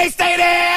they stay there.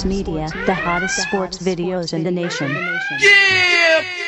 Sports Media, the hottest sports videos in the nation. Yeah!